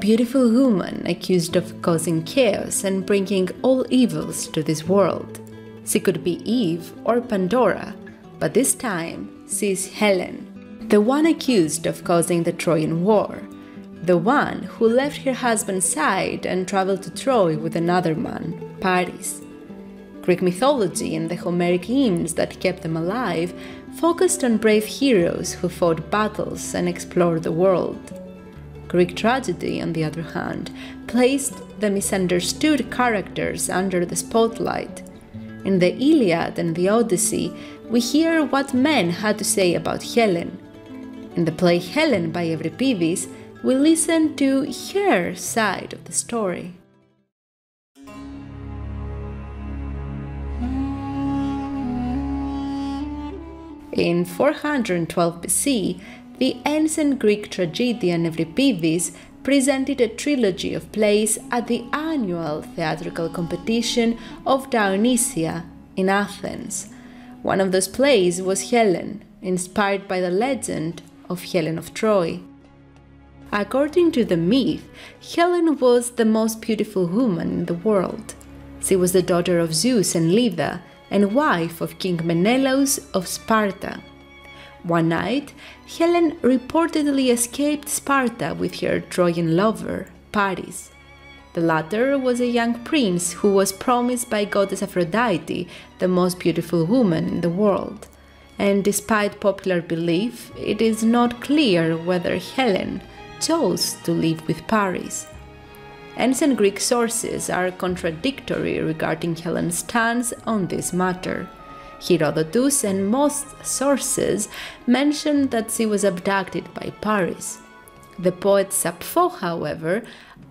beautiful woman accused of causing chaos and bringing all evils to this world. She could be Eve or Pandora, but this time she's Helen, the one accused of causing the Trojan War, the one who left her husband's side and traveled to Troy with another man, Paris. Greek mythology and the Homeric hymns that kept them alive focused on brave heroes who fought battles and explored the world. Greek tragedy, on the other hand, placed the misunderstood characters under the spotlight. In the Iliad and the Odyssey, we hear what men had to say about Helen. In the play Helen by Euripides, we listen to her side of the story. In 412 BC, the ancient Greek tragedian Euripides presented a trilogy of plays at the annual theatrical competition of Dionysia in Athens. One of those plays was Helen, inspired by the legend of Helen of Troy. According to the myth, Helen was the most beautiful woman in the world. She was the daughter of Zeus and Leda and wife of King Menelaus of Sparta. One night, Helen reportedly escaped Sparta with her Trojan lover, Paris. The latter was a young prince who was promised by goddess Aphrodite, the most beautiful woman in the world. And despite popular belief, it is not clear whether Helen chose to live with Paris. Ancient Greek sources are contradictory regarding Helen's stance on this matter. Herodotus and most sources mention that she was abducted by Paris. The poet Sappho, however,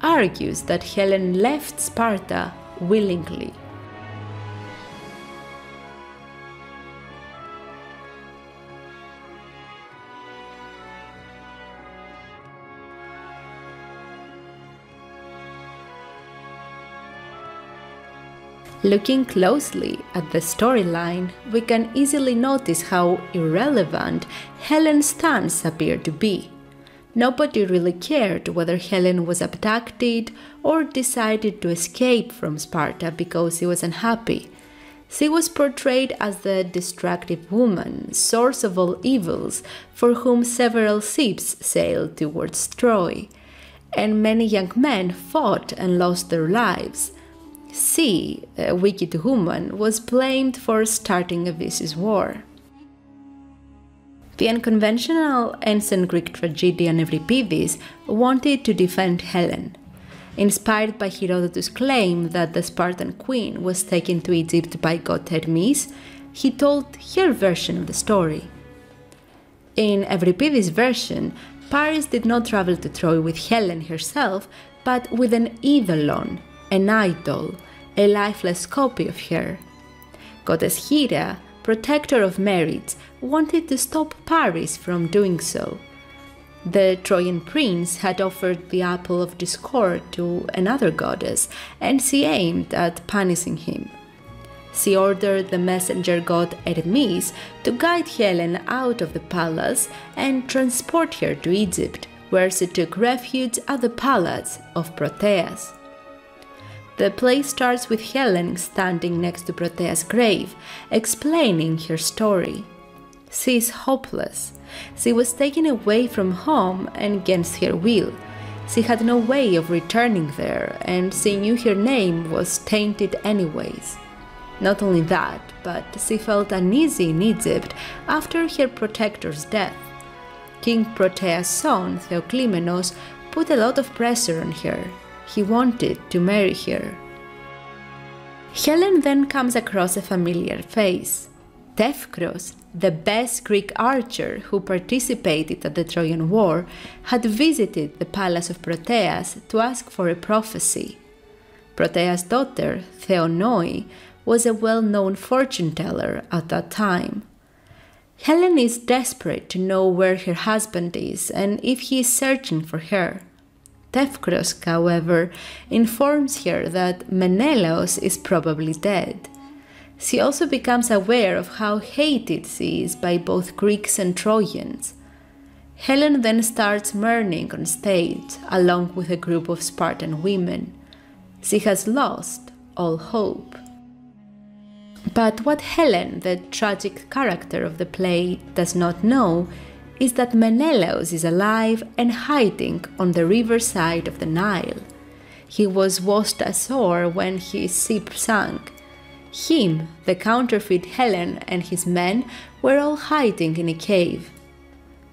argues that Helen left Sparta willingly. Looking closely at the storyline, we can easily notice how irrelevant Helen's stance appeared to be. Nobody really cared whether Helen was abducted or decided to escape from Sparta because she was unhappy. She was portrayed as the destructive woman, source of all evils, for whom several ships sailed towards Troy. And many young men fought and lost their lives. She, uh, a wicked woman, was blamed for starting a vicious war. The unconventional ancient Greek tragedian Euripides wanted to defend Helen. Inspired by Herodotus' claim that the Spartan queen was taken to Egypt by god Hermes, he told her version of the story. In Euripides' version, Paris did not travel to Troy with Helen herself, but with an eidolon, an idol, a lifeless copy of her. Goddess Hera, protector of marriage, wanted to stop Paris from doing so. The Trojan prince had offered the apple of discord to another goddess, and she aimed at punishing him. She ordered the messenger god Hermes to guide Helen out of the palace and transport her to Egypt, where she took refuge at the palace of Proteas. The play starts with Helen standing next to Proteas' grave, explaining her story. She is hopeless. She was taken away from home and against her will. She had no way of returning there, and she knew her name was tainted anyways. Not only that, but she felt uneasy in Egypt after her protector's death. King Proteas' son, Theoclymenos, put a lot of pressure on her, he wanted to marry her. Helen then comes across a familiar face. Teucros, the best Greek archer who participated at the Trojan War, had visited the palace of Proteas to ask for a prophecy. Proteas' daughter, Theonoe, was a well known fortune teller at that time. Helen is desperate to know where her husband is and if he is searching for her. Teucros, however, informs her that Menelaus is probably dead. She also becomes aware of how hated she is by both Greeks and Trojans. Helen then starts mourning on stage along with a group of Spartan women. She has lost all hope. But what Helen, the tragic character of the play, does not know is that Menelaus is alive and hiding on the riverside of the Nile. He was washed ashore when his ship sank. Him, the counterfeit Helen, and his men were all hiding in a cave.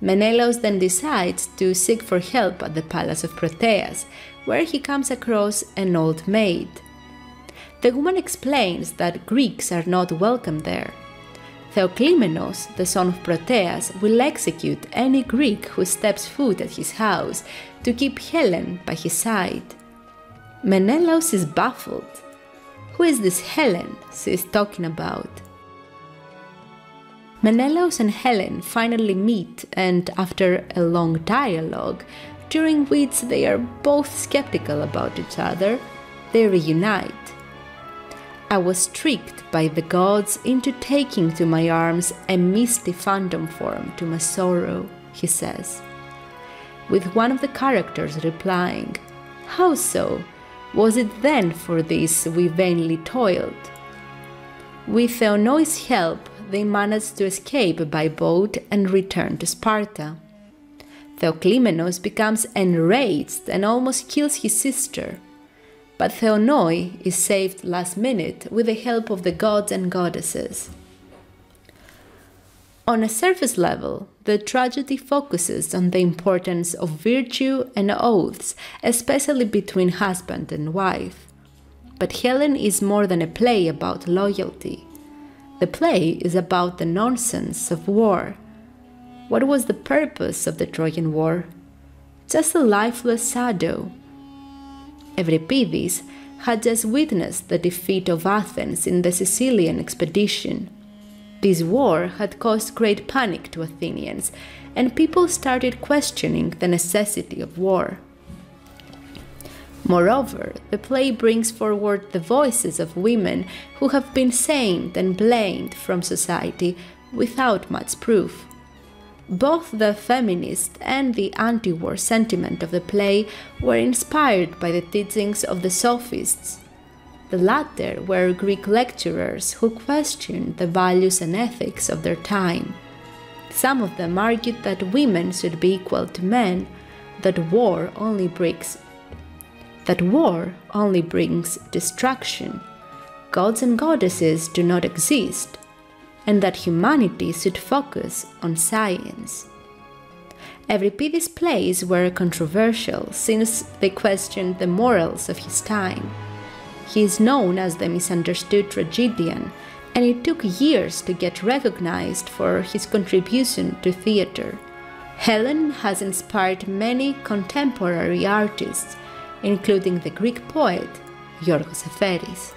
Menelaus then decides to seek for help at the palace of Proteas, where he comes across an old maid. The woman explains that Greeks are not welcome there. Theoclymenos, the son of Proteas, will execute any Greek who steps foot at his house to keep Helen by his side. Menelaus is baffled. Who is this Helen she is talking about? Menelaus and Helen finally meet, and after a long dialogue, during which they are both skeptical about each other, they reunite. I was tricked by the gods into taking to my arms a misty phantom form to my sorrow, he says. With one of the characters replying, How so? Was it then for this we vainly toiled? With Theonoe's help, they managed to escape by boat and return to Sparta. Theoclymenos becomes enraged and almost kills his sister. But Theonoe is saved last minute with the help of the gods and goddesses. On a surface level, the tragedy focuses on the importance of virtue and oaths, especially between husband and wife. But Helen is more than a play about loyalty. The play is about the nonsense of war. What was the purpose of the Trojan War? Just a lifeless shadow. Euripides had just witnessed the defeat of Athens in the Sicilian expedition. This war had caused great panic to Athenians, and people started questioning the necessity of war. Moreover, the play brings forward the voices of women who have been shamed and blamed from society without much proof. Both the feminist and the anti war sentiment of the play were inspired by the teachings of the Sophists. The latter were Greek lecturers who questioned the values and ethics of their time. Some of them argued that women should be equal to men, that war only brings that war only brings destruction, gods and goddesses do not exist, and that humanity should focus on science. Euripides' plays were controversial since they questioned the morals of his time. He is known as the misunderstood tragedian, and it took years to get recognized for his contribution to theater. Helen has inspired many contemporary artists including the Greek poet Yorgos Seferis.